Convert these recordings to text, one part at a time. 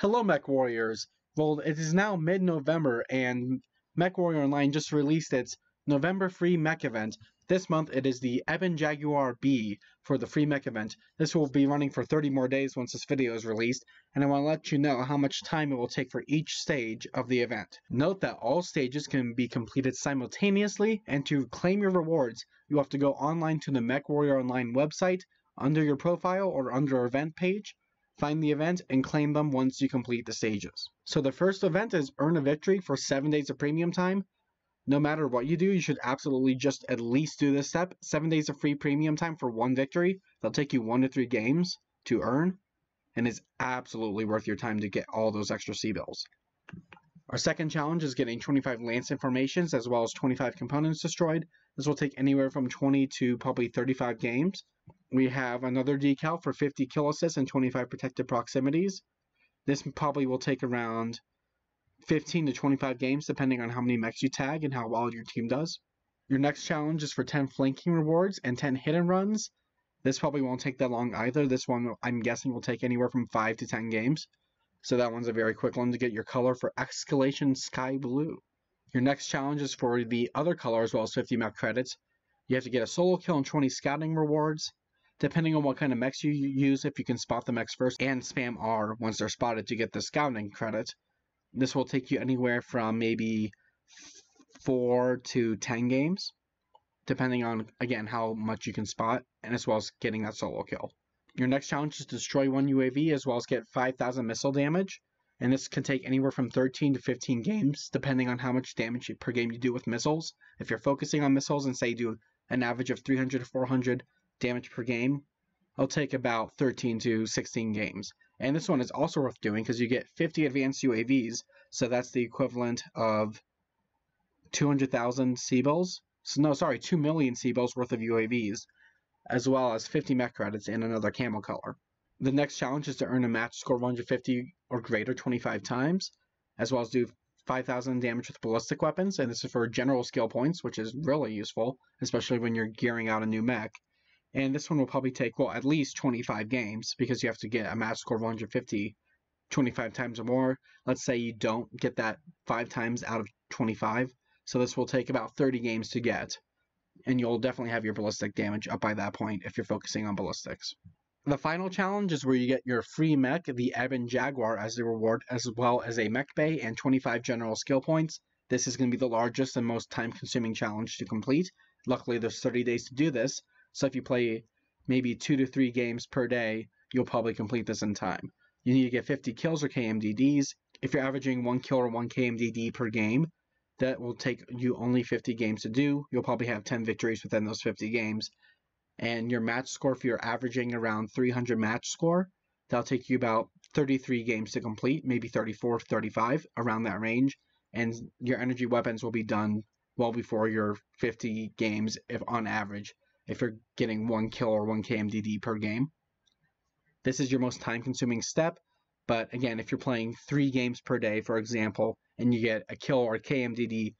Hello, Mech Warriors. Well, it is now mid November, and Mech Warrior Online just released its November free mech event. This month it is the Ebon Jaguar B for the free mech event. This will be running for 30 more days once this video is released, and I want to let you know how much time it will take for each stage of the event. Note that all stages can be completed simultaneously, and to claim your rewards, you have to go online to the Mech Warrior Online website, under your profile or under event page, find the event, and claim them once you complete the stages. So the first event is Earn a Victory for 7 days of premium time, no matter what you do, you should absolutely just at least do this step. Seven days of free premium time for one victory. That'll take you one to three games to earn, and it's absolutely worth your time to get all those extra C-bills. Our second challenge is getting 25 lance in formations as well as 25 components destroyed. This will take anywhere from 20 to probably 35 games. We have another decal for 50 kill assists and 25 protected proximities. This probably will take around 15 to 25 games, depending on how many mechs you tag and how well your team does. Your next challenge is for 10 flanking rewards and 10 hit and runs. This probably won't take that long either. This one, I'm guessing, will take anywhere from 5 to 10 games. So that one's a very quick one to get your color for Escalation Sky Blue. Your next challenge is for the other color as well as 50 mech credits. You have to get a solo kill and 20 scouting rewards. Depending on what kind of mechs you use, if you can spot the mechs first and spam R once they're spotted to get the scouting credit, this will take you anywhere from maybe four to ten games, depending on again how much you can spot, and as well as getting that solo kill. Your next challenge is to destroy one UAV as well as get 5,000 missile damage, and this can take anywhere from 13 to 15 games, depending on how much damage per game you do with missiles. If you're focusing on missiles and say you do an average of 300 to 400 damage per game, it'll take about 13 to 16 games. And this one is also worth doing because you get 50 advanced UAVs, so that's the equivalent of 200,000 C-bills. So no, sorry, 2 million C-bills worth of UAVs, as well as 50 mech credits and another camel color. The next challenge is to earn a match score of 150 or greater 25 times, as well as do 5,000 damage with ballistic weapons, and this is for general skill points, which is really useful, especially when you're gearing out a new mech. And this one will probably take, well, at least 25 games because you have to get a match score of 150 25 times or more. Let's say you don't get that five times out of 25. So this will take about 30 games to get. And you'll definitely have your ballistic damage up by that point if you're focusing on ballistics. The final challenge is where you get your free mech, the Ebon Jaguar, as the reward, as well as a mech bay and 25 general skill points. This is going to be the largest and most time consuming challenge to complete. Luckily, there's 30 days to do this, so if you play maybe two to three games per day, you'll probably complete this in time. You need to get 50 kills or KMDDs. If you're averaging one kill or one KMDD per game, that will take you only 50 games to do. You'll probably have 10 victories within those 50 games. And your match score, if you're averaging around 300 match score, that'll take you about 33 games to complete, maybe 34, 35, around that range. And your energy weapons will be done well before your 50 games if on average if you're getting one kill or one KMDD per game. This is your most time consuming step, but again, if you're playing three games per day, for example, and you get a kill or a KMDD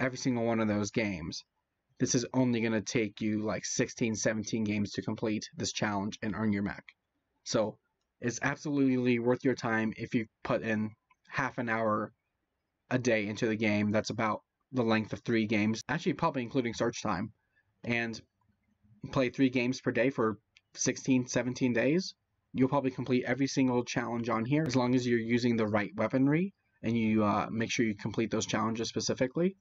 every single one of those games, this is only going to take you like 16, 17 games to complete this challenge and earn your mech. So it's absolutely worth your time if you put in half an hour a day into the game. That's about the length of three games, actually, probably including search time. And play three games per day for 16, 17 days, you'll probably complete every single challenge on here as long as you're using the right weaponry and you uh, make sure you complete those challenges specifically.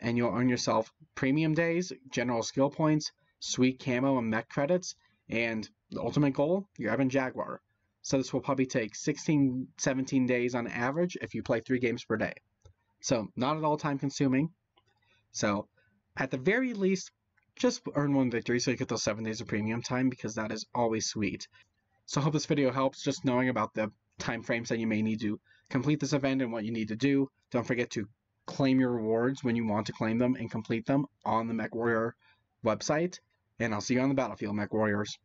And you'll earn yourself premium days, general skill points, sweet camo and mech credits, and the ultimate goal, your Ebon Jaguar. So this will probably take 16, 17 days on average if you play three games per day. So not at all time consuming. So at the very least, just earn one victory so you get those 7 days of premium time because that is always sweet. So I hope this video helps just knowing about the time frames that you may need to complete this event and what you need to do. Don't forget to claim your rewards when you want to claim them and complete them on the MechWarrior website. And I'll see you on the battlefield, Mech Warriors.